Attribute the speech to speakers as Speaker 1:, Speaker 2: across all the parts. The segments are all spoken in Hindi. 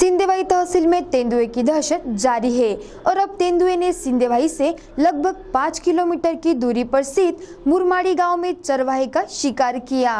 Speaker 1: सिंदेवाई तहसील में तेंदुए की दहशत जारी है और अब तेंदुए ने सिंदेवाई से लगभग पाँच किलोमीटर की दूरी पर स्थित मुरमाड़ी गाँव में चरवाहे का शिकार किया।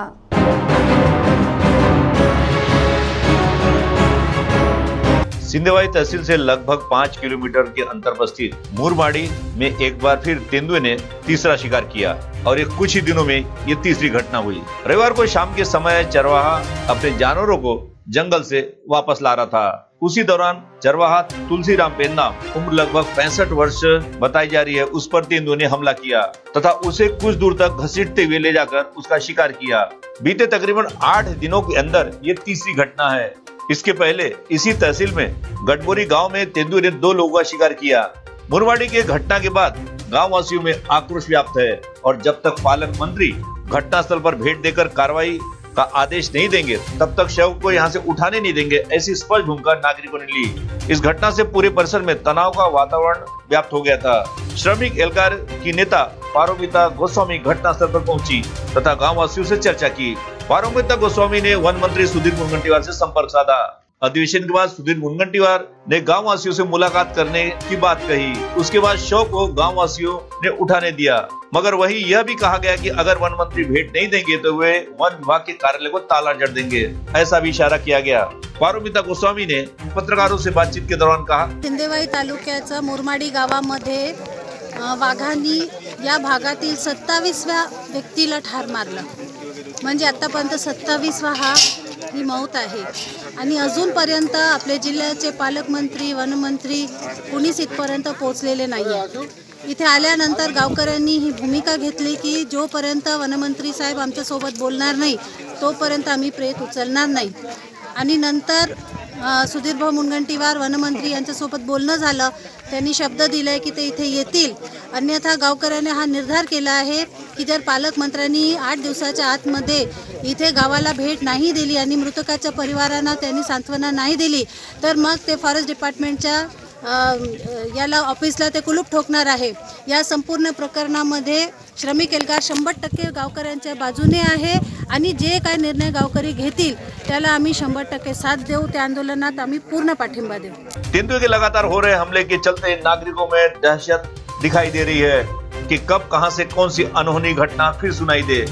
Speaker 2: सिंधेवाई तहसील से लगभग पाँच किलोमीटर के अंतर पर स्थित मुरमाड़ी में एक बार फिर तेंदुए ने तीसरा शिकार किया और ये कुछ ही दिनों में ये तीसरी घटना हुई। रविवार को शाम के समय चरवाहा अपने जानवरों को जंगल से वापस ला रहा था। उसी दौरान चरवाहा तुलसीराम पेन्ना उम्र लगभग पैंसठ वर्ष बताई जा रही है। उस पर तेंदुए ने हमला किया तथा उसे कुछ दूर तक घसीटते हुए ले जाकर उसका शिकार किया। बीते तकरीबन आठ दिनों के अंदर ये तीसरी घटना है। इसके पहले इसी तहसील में गटबोरी गाँव में तेंदुए ने दो लोगों का शिकार किया। मुरवाड़ी के घटना के बाद गाँव वासियों में आक्रोश व्याप्त है और जब तक पालक मंत्री घटनास्थल पर भेंट देकर कार्रवाई का आदेश नहीं देंगे, तब तक शव को यहाँ से उठाने नहीं देंगे, ऐसी स्पष्ट भूमिका नागरिकों ने ली। इस घटना से पूरे परिसर में तनाव का वातावरण व्याप्त हो गया था। श्रमिक एलकार की नेता पारोमिता गोस्वामी घटना स्थल पर पहुँची तथा गाँव वासियों से चर्चा की। पारोमिता गोस्वामी ने वन मंत्री सुधीर मुनगंटीवार से संपर्क साधा। अधिवेशन के बाद सुधीर मुनगंटीवार ने गाँव वासियों ऐसी मुलाकात करने की बात कही। उसके बाद शव को गाँव वासियों ने उठाने दिया। मगर वही यह भी कहा गया कि अगर वन मंत्री भेंट नहीं देंगे तो वे वन विभाग के कार्यालय को ताला जड़ देंगे, ऐसा भी इशारा किया गया। पारोमिता गोस्वामी ने पत्रकारों से बातचीत के दौरान कहा
Speaker 3: सिंदेवाई तालुक्याचं मुरमाडी गावामध्ये वाघांनी या भागातील सत्तावीसव्या व्यक्तीला ठार मारलं. म्हणजे आत्तापर्यंत सत्तावीसवा हा ही मौत आहे. आणि अजूनपर्यंत आपले जिल्ह्याचे पालकमंत्री वनमंत्री कुणीच इथपर्यंत पोचलेले नाही आहे इथे आल्यानंतर गावकऱ्यांनी ही भूमिका घेतली की जोपर्यंत वनमंत्री साहेब आमच्यासोबत बोलणार नाही तोपर्यंत आम्ही प्रेत उचलणार नाही. आणि नंतर सुधीरभाऊ मुनगंटीवार वनमंत्री यांच्यासोबत बोलणं झालं. त्यांनी शब्द दिले की ते इथे येतील. अन्यथा गावकऱ्याने हा निर्धार केला आहे की जर पालकमंत्र्यांनी आठ दिवसाच्या आतमध्ये इथे गावाला भेट नाही दिली आणि मृतकाच्या परिवारांना त्यांनी सांत्वना नाही दिली तर मग ते फॉरेस्ट डिपार्टमेंटच्या याला ऑफिसला ते कुलूप ठोकणार आहे. या संपूर्ण प्रकरणामध्ये श्रमिक एल्गार शंभर टक्के गावकऱ्यांच्या बाजूने आहे आणि जे काय निर्णय गावकरी घेतील, त्याला आम्ही शंभर टक्के साथ देऊ. त्या आंदोलनात आम्ही पूर्ण पाठिंबा देऊ.
Speaker 2: तेंदुए के लगातार हो रहे हमले के चलते नागरिकों में दहशत दिखाई दे रही है कि कब, कहाँ से कौन सी अनहोनी घटना फिर सुनाई दे।